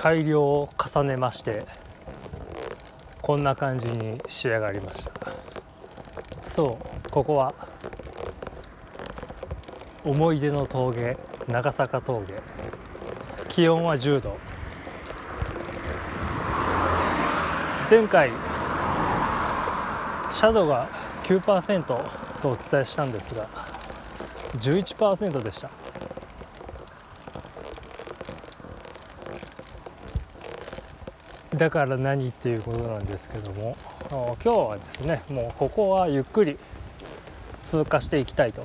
改良を重ねましてこんな感じに仕上がりました。そうここは思い出の峠長坂峠。気温は10度前回シャドウが9%とお伝えしたんですが11%でした。だから何っていうことなんですけども。今日はですねもうここはゆっくり通過していきたいと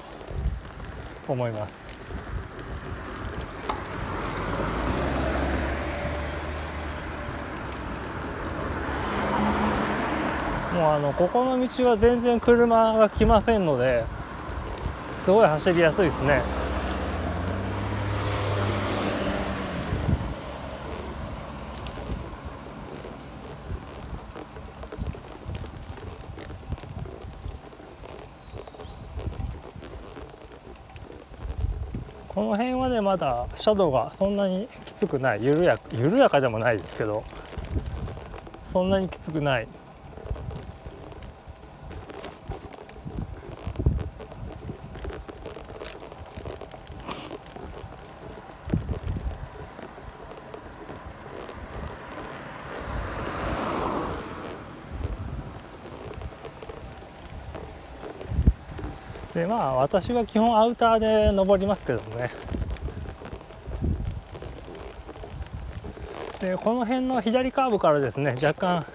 思います。もうあのここの道は全然車が来ませんのですごい走りやすいですねこの辺はねまだシャドウがそんなにきつくない。緩やか緩やかでもないですけどそんなにきつくない。でまあ私は基本アウターで登りますけどもね。でこの辺の左カーブからですね若干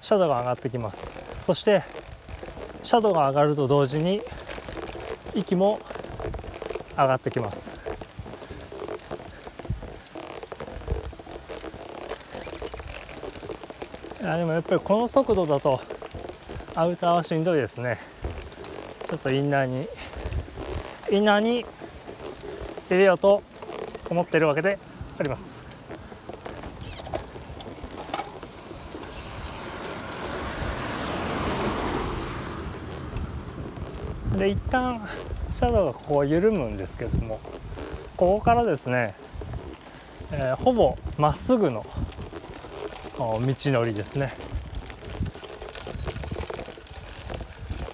シャドウが上がってきます。そしてシャドウが上がると同時に息も上がってきます。いやでもやっぱりこの速度だとアウターはしんどいですね。ちょっとインナーにインナーに入れようと思っているわけであります。で一旦シャドウがここは緩むんですけどもここからですね、えー、ほぼまっすぐの道のりですね。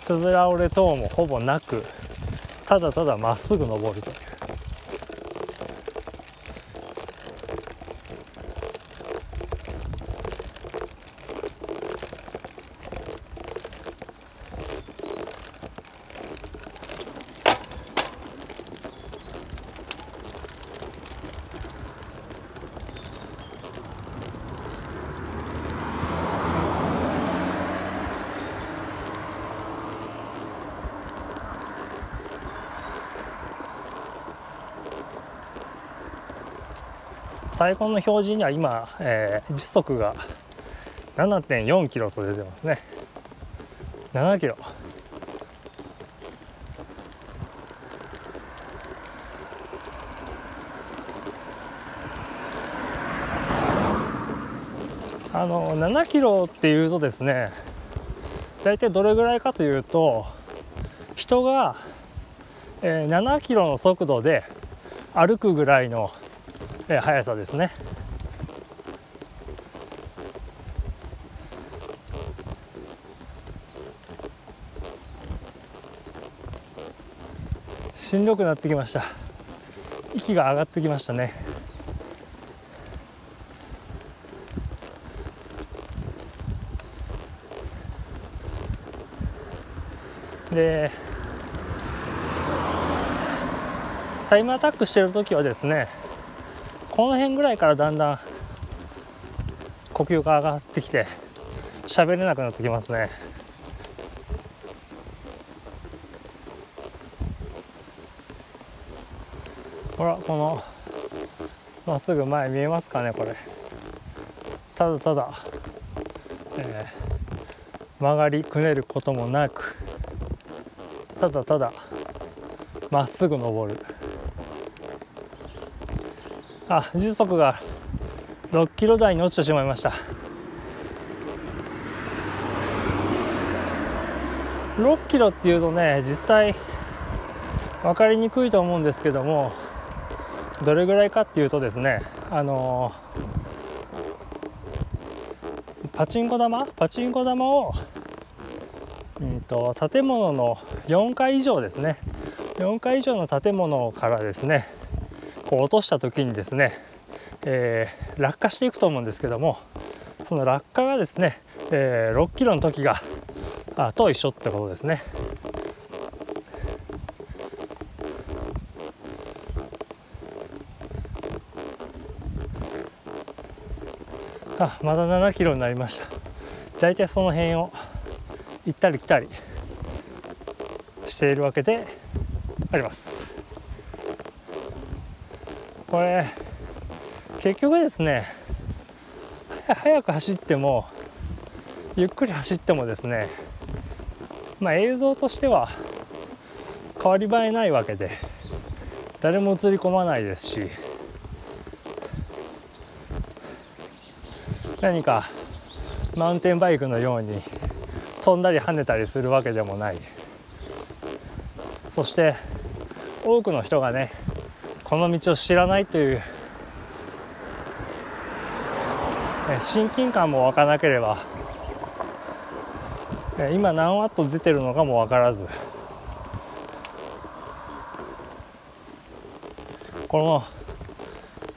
つづら折れ等もほぼなくただただまっすぐ登るという。最高の表示には今、えー、時速が7.4キロと出てますね。7キロ。あの7キロっていうとですね大体どれぐらいかというと人が、えー、7キロの速度で歩くぐらいのえ速さですね。しんどくなってきました息が上がってきましたねでタイムアタックしてる時はですねこの辺ぐらいからだんだん呼吸が上がってきて喋れなくなってきますね。ほらこのまっすぐ前見えますかねこれ。ただただ、えー、曲がりくねることもなくただただまっすぐ登る。あ時速が6キロ台に落ちてしまいました。6キロっていうとね実際分かりにくいと思うんですけどもどれぐらいかっていうとですねあのパチンコ玉？パチンコ玉を、うんと、建物の4階以上ですね。4階以上の建物からですねこう落とした時にですね、えー、落下していくと思うんですけどもその落下がですね、えー、6キロの時があと一緒ってことですね。あまだ7キロになりました大体その辺を行ったり来たりしているわけでありますこれ結局ですね 速く走ってもゆっくり走ってもですねまあ映像としては変わり映えないわけで誰も映り込まないですし何かマウンテンバイクのように飛んだり跳ねたりするわけでもない。そして多くの人がねこの道を知らないという親近感も湧かなければ今何ワット出てるのかも分からずこの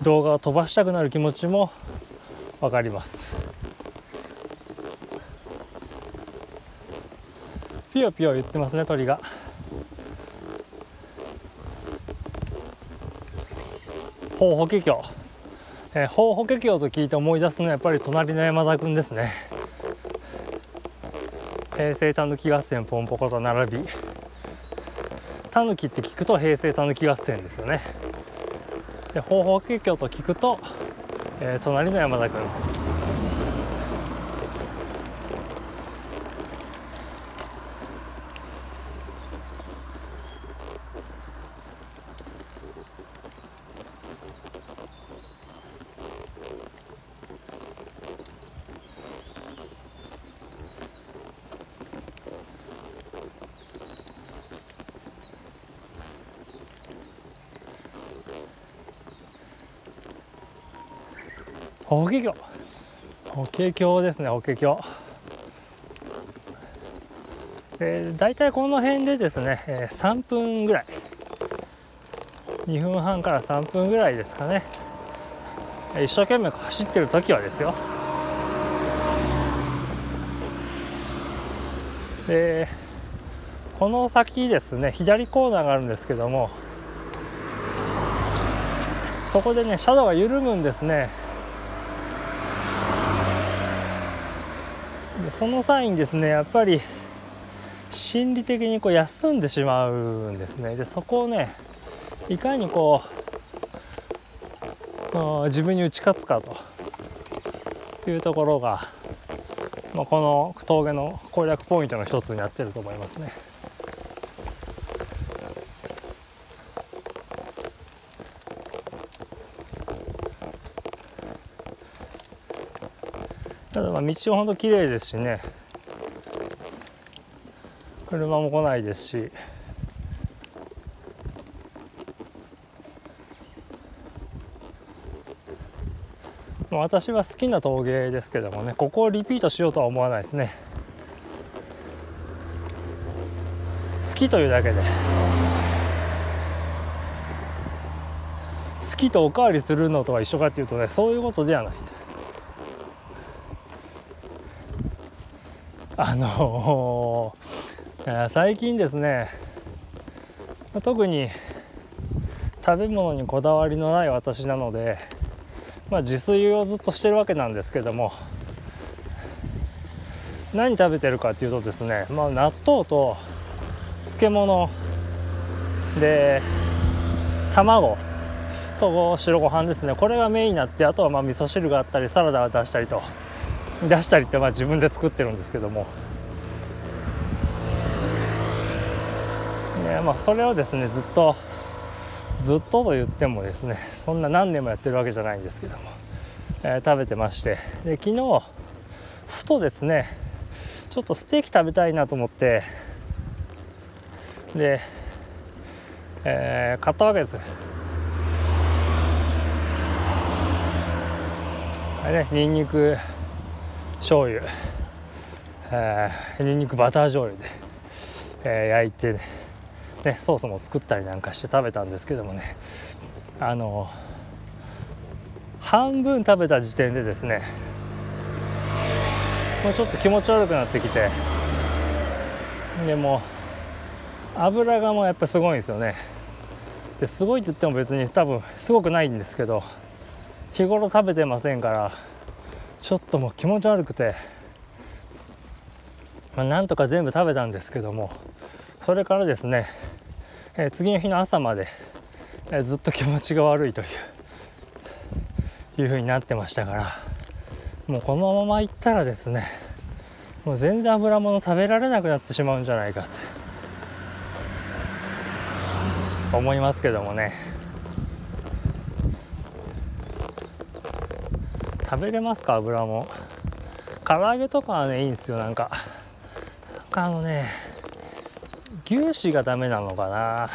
動画を飛ばしたくなる気持ちも分かります。ピヨピヨ言ってますね鳥が。ほう法華経えー、法華経と聞いて思い出すのはやっぱり隣の山田君ですね。平成たぬき合戦ポンポコと並びたぬきって聞くと平成たぬき合戦ですよね。で法華経と聞くとえー、隣の山田君法華経法華経ですね法華経えー、大体この辺でですね、えー、3分ぐらい。2分半から3分ぐらいですかね。一生懸命走ってる時はですよ。でこの先ですね左コーナーがあるんですけどもそこでね車道が緩むんですね。その際にですねやっぱり心理的にこう休んでしまうんですねでそこをねいかにこう自分に打ち勝つかというところが、まあ、この峠の攻略ポイントの一つになってると思いますね。あ道は本当綺麗ですしね。車も来ないですし。私は好きな峠ですけどもねここをリピートしようとは思わないですね。好きというだけで。好きとおかわりするのとは一緒かっていうとねそういうことではないあのー、最近ですね特に食べ物にこだわりのない私なので、まあ、自炊をずっとしてるわけなんですけども何食べてるかっていうとですね、まあ、納豆と漬物で卵と白ご飯ですね。これがメインになってあとはまあ味噌汁があったりサラダを出したりと。出したりってまあ自分で作ってるんですけども、まあ、それをですねずっとずっとと言ってもですねそんな何年もやってるわけじゃないんですけども、えー、食べてまして。で昨日ふとですねちょっとステーキ食べたいなと思って。で、えー、買ったわけです。あれねにんにく醤油。えー、にんにくバター醤油で、えー、焼いてね、ね、ソースも作ったりなんかして食べたんですけどもね。あの半分食べた時点でですねもうちょっと気持ち悪くなってきてでも油がもうやっぱすごいんですよね。ですごいって言っても別に多分すごくないんですけど日頃食べてませんからちょっともう気持ち悪くて。まあ、なんとか全部食べたんですけどもそれからですね、えー、次の日の朝まで、えー、ずっと気持ちが悪いといういうふうになってましたからもうこのままいったらですねもう全然油物食べられなくなってしまうんじゃないかって思いますけどもね。食べれますか？油も。唐揚げとかはねいいんですよ。なんかあのね牛脂がダメなのかな。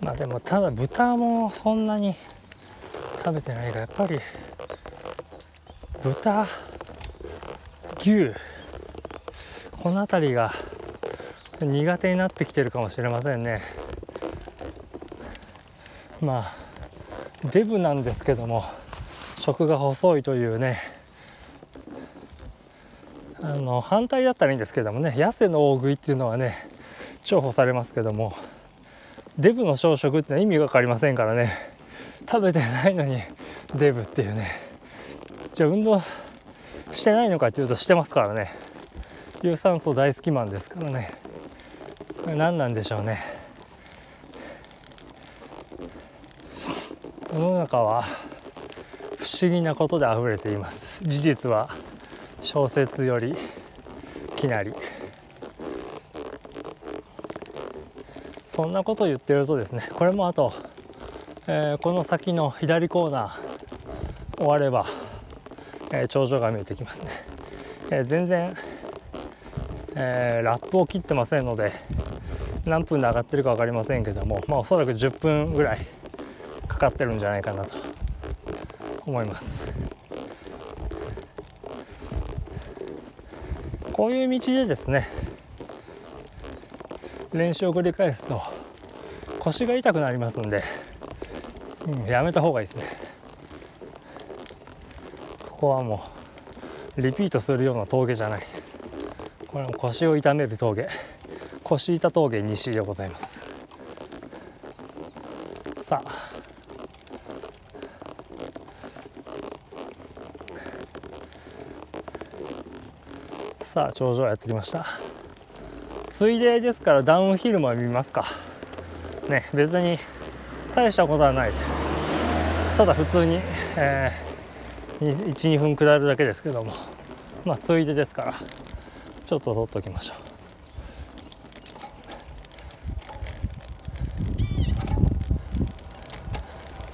まあでもただ豚もそんなに食べてないからやっぱり豚牛この辺りが苦手になってきてるかもしれませんね。まあデブなんですけども食が細いというね。あの反対だったらいいんですけどもね痩せの大食いっていうのはね重宝されますけども。デブの朝食ってのは意味が分かりませんからね。食べてないのにデブっていうね。じゃあ運動してないのかっていうとしてますからね。有酸素大好きマンですからね。これ何なんでしょうね。世の中は不思議なことで溢れています。事実は小説よりきなり。そんなこと言ってるとですねこれもあと、えー、この先の左コーナー終われば、えー、頂上が見えてきますね、えー、全然、えラップを切ってませんので何分で上がってるか分かりませんけどもまあおそらく10分ぐらいかかってるんじゃないかなと思います。こういう道でですね練習を繰り返すと腰が痛くなりますんで、うん、やめた方がいいですね。ここはもうリピートするような峠じゃない。これも腰を痛める峠。腰痛峠西でございます。さあ。さあ頂上やってきました。水泳ですからダウンヒルも見ますか。ね別に大したことはない。ただ普通に、えー、12分下るだけですけども。まあついでですからちょっと取っておきましょう。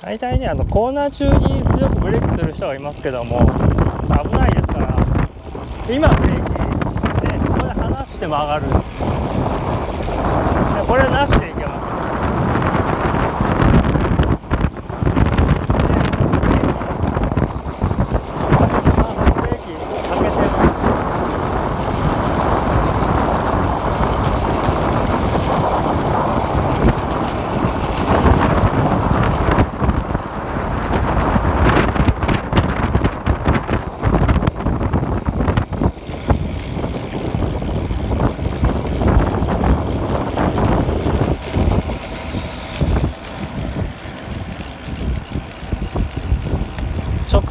大体ねあのコーナー中に強くブレーキする人がいますけども危ないですから。今ブレーキでここで離して曲がる。これなしでいけます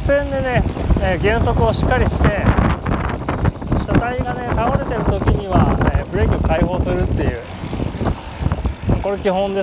線で減速をしっかりして車体がね倒れてる時には、ねブレーキを解放するっていうこれ基本です。